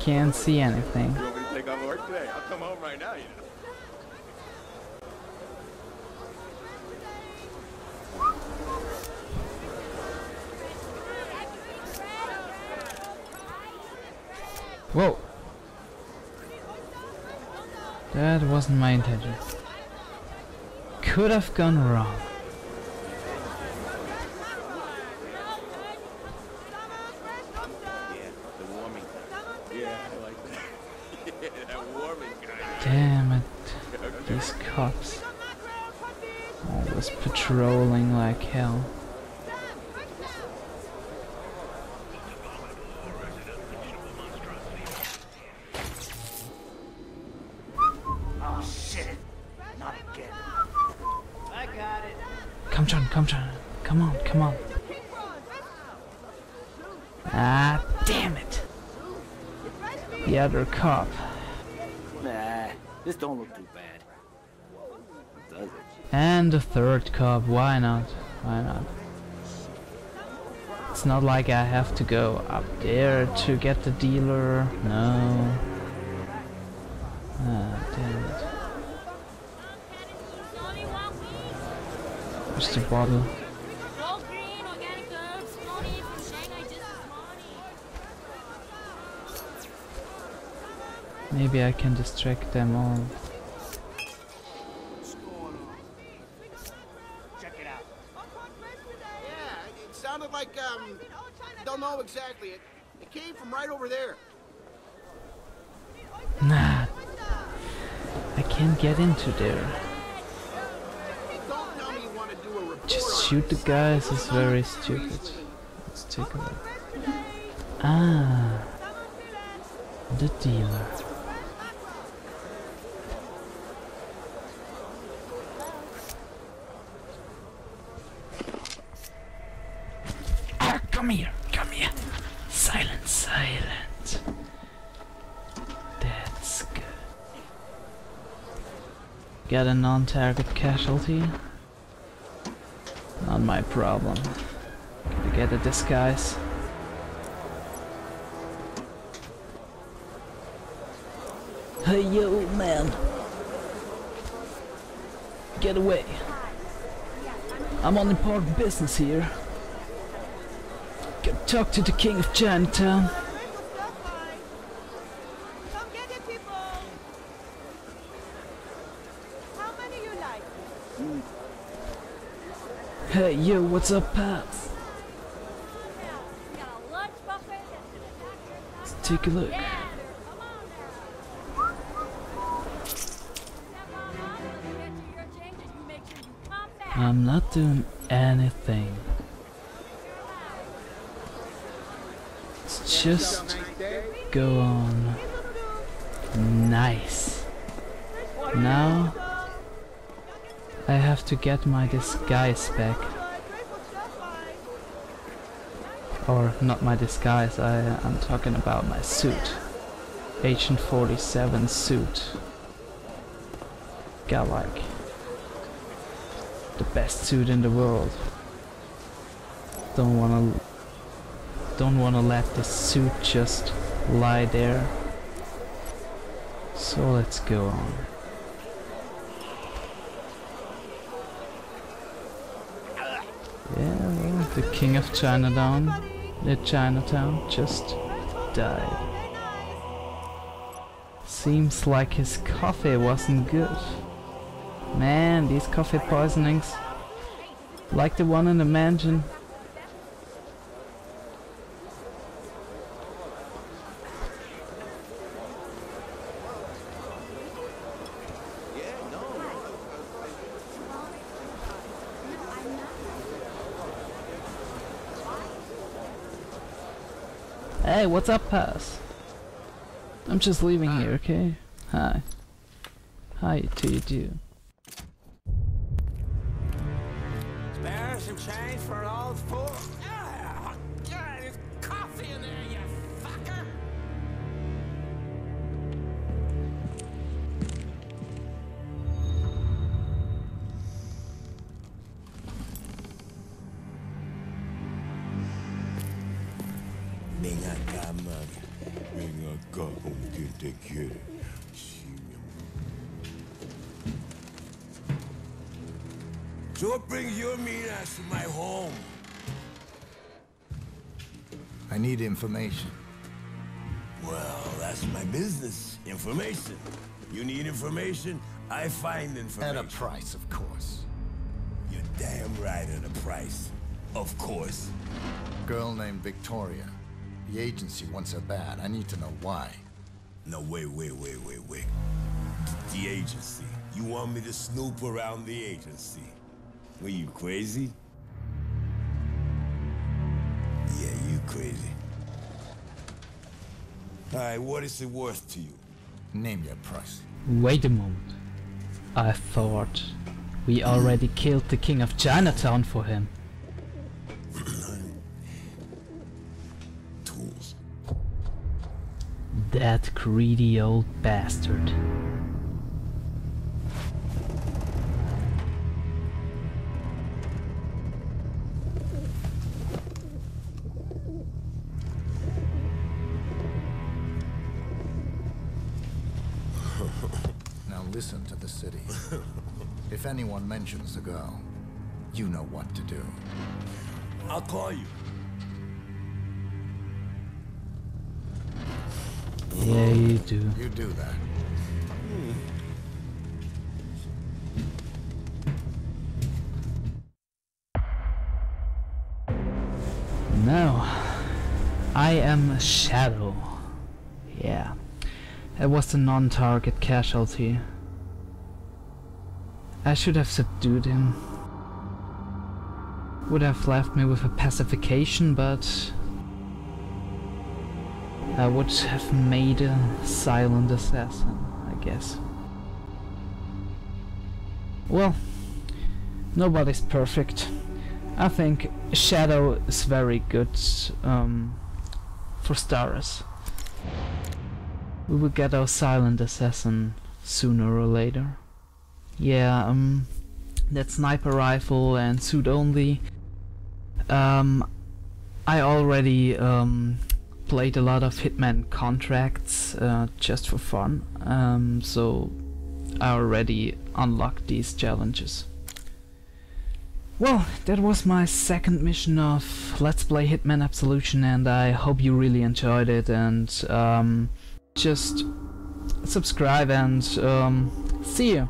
Can't see anything. Whoa! That wasn't my intention. Could have gone wrong. Yeah, the warming time. Yeah, I like that. yeah, that warming kind. Damn it. Cops. Always patrolling like hell. Oh shit! Not again. Come John, come John. Come on, come on. Ah, damn it. The other cop. Nah, this don't look too bad. And the third cop, why not? Why not? It's not like I have to go up there to get the dealer, no. Ah, damn it. Where's the bottle? Maybe I can distract them all. Check it out. Yeah, it sounded like, um, don't know exactly. It, it came from right over there. Nah. I can't get into there. Don't tell me you want to do a report Just shoot the guys is very stupid. Let's take a look. Ah. The dealer. Ah, come here, come here. Silent, silent. That's good. Got a non-target casualty. Not my problem. Gotta get a disguise. Hey yo, man. Get away. I'm on important business here. Gotta talk to the king of Chinatown. Hey yo, what's up, socks Let's take a look. I'm not doing now. Step on up, let me get you your change and you make sure you come back. I'm not doing anything. Let's just go on. Nice. Now I have to get my disguise back. Or not my disguise, I am talking about my suit. Agent 47 suit. Got like the best suit in the world. Don't wanna don't wanna let the suit just lie there. So let's go on. Yeah, well, the king of Chinatown, the Chinatown just died. Seems like his coffee wasn't good. Man, these coffee poisonings, like the one in the mansion. Hey, what's up, Pass? I'm just leaving here, okay? Hi. Hi to you too. Spare some change for an old fool? Ah, Venga acá, mami. Venga acá con quien te quiere. Sí, mi amor. So bring your minas to my home. I need information. Well, that's my business. Information. You need information, I find information. At a price, of course. You're damn right at a price. Of course. Girl named Victoria. The agency wants her bad. I need to know why. No, wait, wait, wait, wait, wait. The agency. You want me to snoop around the agency? Were you crazy? Yeah, you crazy. Alright, what is it worth to you? Name your price. Wait a moment. I thought we already killed the king of Chinatown for him. That greedy old bastard. Now listen to the city. if anyone mentions the girl, you know what to do. I'll call you. Yeah, you do. You do that. Hmm. No. I am a Shadow. Yeah. It was the non-target casualty. I should have subdued him. Would have left me with a pacification, but I would have made a silent assassin, I guess. Well, nobody's perfect. I think Shadow is very good um, for Staris. We will get our silent assassin sooner or later. Yeah, um, that sniper rifle and suit only. Um, I already um, played a lot of Hitman contracts uh, just for fun, um, so I already unlocked these challenges. Well, that was my second mission of Let's Play Hitman Absolution and I hope you really enjoyed it and um, just subscribe and um, see you.